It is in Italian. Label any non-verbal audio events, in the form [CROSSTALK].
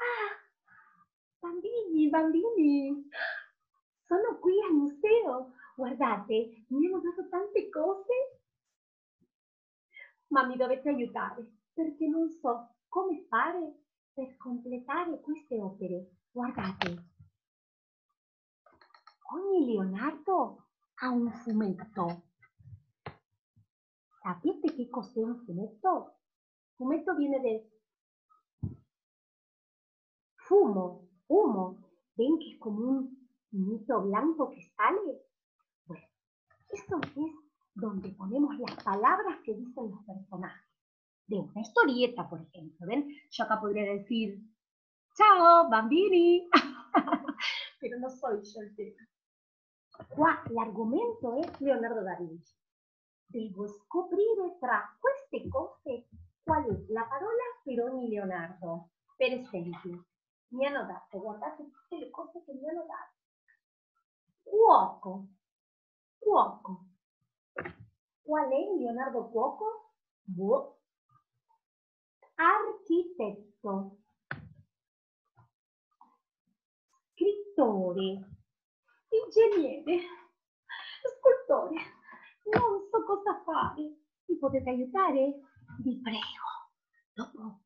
Ah, bambini, bambini, sono qui al museo. Guardate, mi hanno dato tante cose, ma mi dovete aiutare perché non so come fare per completare queste opere. Guardate, ogni Leonardo ha un fumetto. Sapete che cos'è un fumetto? Fumetto viene da fumo, humo. ¿Ven que es como un mito blanco que sale? Bueno, esto es donde ponemos las palabras que dicen los personajes. De una historieta, por ejemplo. ¿Ven? Yo acá podría decir, ciao, bambini. [LAUGHS] Pero no soy yo el tema. Qua l'argomento è Leonardo da Vinci. Devo scoprire tra queste cose qual è la parola per ogni Leonardo. Per esempio, mi hanno dato, guardate tutte le cose che mi hanno dato. Cuoco, cuoco. Qual è Leonardo Cuoco? Boh. Architetto. Scrittore. Ingegnere. Scultore. Potete aiutare? Vi prego. Dopo